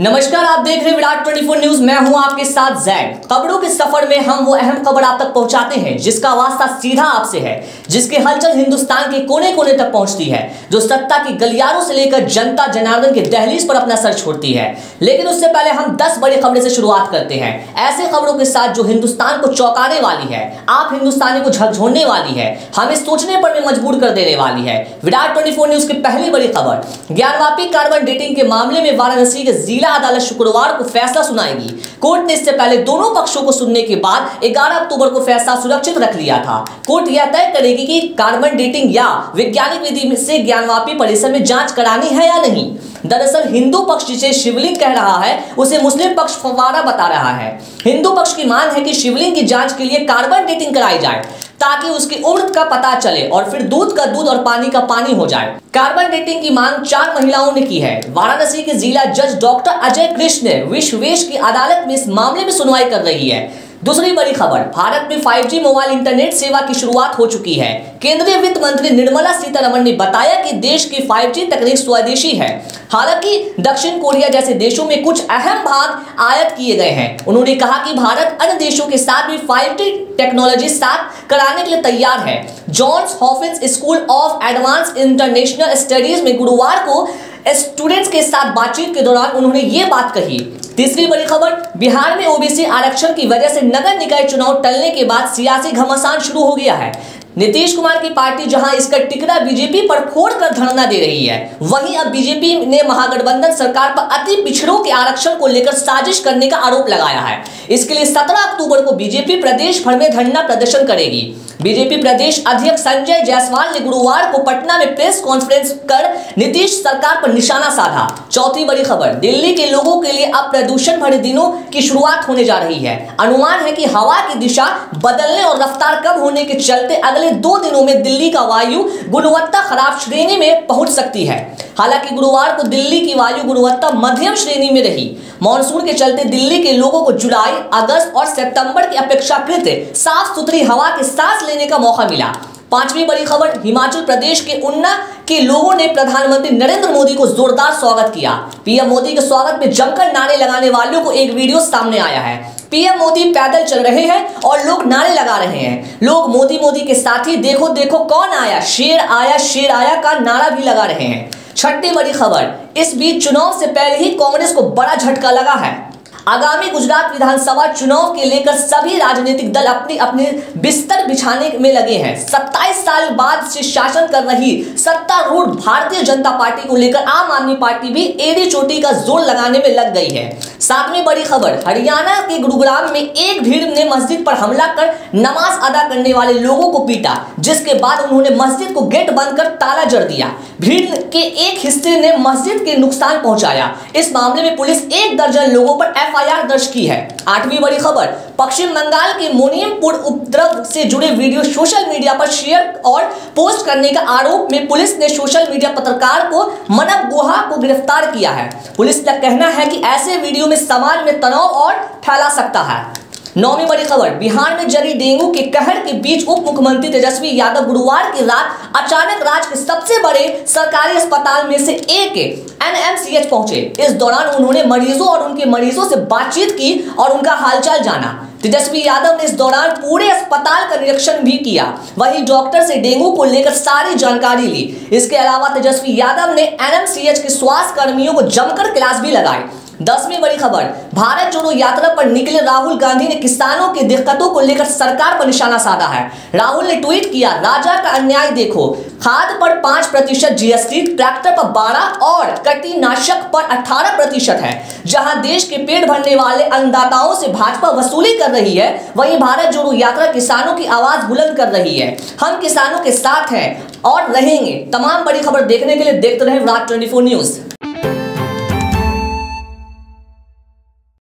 नमस्कार, आप देख रहे हैं विराट 24 न्यूज़। मैं हूँ आपके साथ जैद खबरों के सफ़र में हम वो अहम खबर आप तक पहुंचाते हैं, जिसका वास्ता सीधा आपसे है। जिसकी हलचल हिंदुस्तान के कोने कोने तक पहुँचती है, जो सत्ता की गलियारों से लेकर जनता जनार्दन के दहलीज पर अपना सर छोड़ती है। लेकिन उससे पहले हम दस बड़ी खबरें से शुरुआत करते हैं। ऐसे खबरों के साथ जो हिंदुस्तान को चौंकाने वाली है, आप हिंदुस्तानी को झकझोड़ने वाली है, हमें सोचने पर भी मजबूर कर देने वाली है। विराट ट्वेंटी न्यूज़ की पहली बड़ी खबर, ज्ञानवापी कार्बन डेटिंग के मामले में वाराणसी के जिला अदालत शुक्रवार को फैसला सुनाएगी। कोर्ट ने इससे पहले दोनों पक्षों को सुनने के बाद 11 अक्टूबर को फैसला सुरक्षित रख लिया था। कोर्ट यह तय करेगी कि कार्बन डेटिंग या वैज्ञानिक विधि से ज्ञानवापी परिसर में जाँच करानी है या नहीं? दरअसल हिंदू पक्ष जिसे शिवलिंग कह रहा है, उसे मुस्लिम पक्ष फवारा बता रहा है। हिंदू पक्ष की मांग है कि शिवलिंग की जाँच के लिए कार्बन डेटिंग कराई जाए, ताकि उसकी उम्र का पता चले और फिर दूध का दूध और पानी का पानी हो जाए। कार्बन डेटिंग की मांग चार महिलाओं ने की है। वाराणसी के जिला जज डॉक्टर अजय कृष्ण विश्वेश की अदालत में इस मामले में सुनवाई कर रही है। दूसरी बड़ी खबर, भारत में 5G मोबाइल इंटरनेट सेवा की शुरुआत हो चुकी है। केंद्रीय वित्त मंत्री निर्मला सीतारमण ने बताया कि देश की 5G तकनीक स्वदेशी है। हालाँकि, दक्षिण कोरिया जैसे देशों में कुछ अहम भाग आयत किए गए हैं। उन्होंने कहा कि भारत अन्य देशों के साथ भी 5G टेक्नोलॉजी साथ कराने के लिए तैयार है। Johns Hopkins school of advance international studies में गुरुवार को स्टूडेंट्स के साथ बातचीत के दौरान उन्होंने ये बात कही। तीसरी बड़ी खबर, बिहार में ओबीसी आरक्षण की वजह से नगर निकाय चुनाव टलने के बाद सियासी घमासान शुरू हो गया है। नीतीश कुमार की पार्टी जहाँ इसका टिकड़ा बीजेपी पर फोड़ कर धरना दे रही है, वहीं अब बीजेपी ने महागठबंधन सरकार पर अति पिछड़ों के आरक्षण को लेकर साजिश करने का आरोप लगाया है। इसके लिए 17 अक्टूबर को बीजेपी प्रदेश भर में धरना प्रदर्शन करेगी। बीजेपी प्रदेश अध्यक्ष संजय जायसवाल ने गुरुवार को पटना में प्रेस कॉन्फ्रेंस कर नीतीश सरकार पर निशाना साधा। चौथी बड़ी खबर, दिल्ली के लोगों के लिए अब प्रदूषण भरे दिनों की शुरुआत होने जा रही है। अनुमान है कि हवा की दिशा बदलने और रफ्तार कम होने के चलते अगले दो दिनों में दिल्ली का वायु गुणवत्ता खराब श्रेणी में पहुँच सकती है। हालाँकि गुरुवार को दिल्ली की वायु गुणवत्ता मध्यम श्रेणी में रही। मानसून के चलते दिल्ली के लोगों को जुलाई, अगस्त और सितंबर की अपेक्षाकृत साफ़ सुथरी हवा के सांस लेने का मौका मिला। पांचवी बड़ी खबर, हिमाचल प्रदेश के उन्ना के लोगों ने प्रधानमंत्री नरेंद्र मोदी को जोरदार स्वागत किया। पीएम मोदी के स्वागत में जमकर नारे लगाने वालों को एक वीडियो सामने आया है। पीएम मोदी पैदल चल रहे हैं और लोग नारे लगा रहे हैं। लोग मोदी मोदी के साथ ही देखो देखो कौन आया? शेर आया शेर आया का नारा भी लगा रहे हैं। छठी बड़ी खबर। इस बीच चुनाव से पहले ही कांग्रेस को बड़ा झटका लगा है। आगामी गुजरात विधानसभा चुनाव के लेकर सभी राजनीतिक दल अपनी अपने बिस्तर बिछाने में लगे हैं। 27 साल बाद से शासन कर रही सत्तारूढ़ भारतीय जनता पार्टी को लेकर आम आदमी पार्टी भी एडी चोटी का ज़ोर लगाने में लग गई है। सातवीं बड़ी खबर, हरियाणा के गुरुग्राम में एक भीड़ ने मस्जिद पर हमला कर नमाज़ अदा करने वाले लोगों को पीटा, जिसके बाद उन्होंने मस्जिद को गेट बंद कर ताला जड़ दिया। भीड़ के एक हिस्से ने मस्जिद के नुकसान पहुँचाया। इस मामले में पुलिस एक दर्जन लोगों पर एफआईआर दर्ज की है। आठवीं बड़ी खबर पश्चिम बंगाल के मोनियमपुर उपद्रव से जुड़े वीडियो सोशल मीडिया पर शेयर और पोस्ट करने के आरोप में पुलिस ने सोशल मीडिया पत्रकार को मनब गुहा को गिरफ़्तार किया है। पुलिस का कहना है कि ऐसे वीडियो में समाज में तनाव और फैला सकता है। नौवीं बड़ी खबर। बिहार में जरी डेंगू के कहर के बीच उप मुख्यमंत्री तेजस्वी यादव गुरुवार की रात अचानक राज्य के सबसे बड़े सरकारी अस्पताल में से एक एनएमसीएच पहुँचे। इस दौरान उन्होंने मरीजों और उनके मरीजों से बातचीत की और उनका हालचाल जाना। तेजस्वी यादव ने इस दौरान पूरे अस्पताल का निरीक्षण भी किया। वहीं डॉक्टर से डेंगू को लेकर सारी जानकारी ली। इसके अलावा तेजस्वी यादव ने एनएमसीएच के स्वास्थ्य कर्मियों को जमकर क्लास भी लगाई। दसवीं बड़ी खबर, भारत जोड़ो यात्रा पर निकले राहुल गांधी ने किसानों की दिक्कतों को लेकर सरकार पर निशाना साधा है। राहुल ने ट्वीट किया, राजा का अन्याय देखो। खाद पर पाँच प्रतिशत जीएसटी ट्रैक्टर पर बारह और कटीनाशक पर अठारह प्रतिशत है। जहाँ देश के पेट भरने वाले अन्नदाताओं से भाजपा वसूली कर रही है, वहीं भारत जोड़ो यात्रा किसानों की आवाज़ बुलंद कर रही है। हम किसानों के साथ हैं और रहेंगे। तमाम बड़ी खबर देखने के लिए देखते रहे विराट ट्वेंटी न्यूज़।